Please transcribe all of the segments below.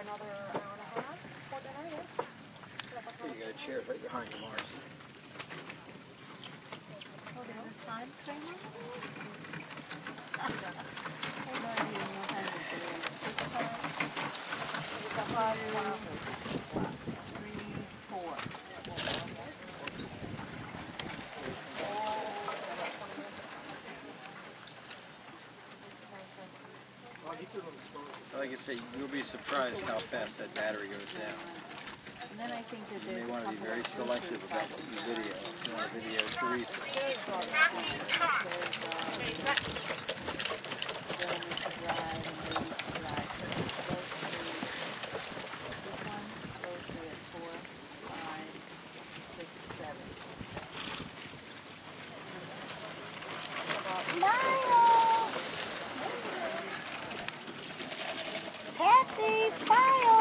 another hour and a half for dinner, yes. You got a chair right behind you, Marcy. Okay. Like I say, you'll be surprised how fast that battery goes down. And then I think that You may want to be very selective about what you video. You want to video Teresa. Smile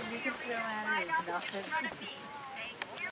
Anything you can throw at it is nothing.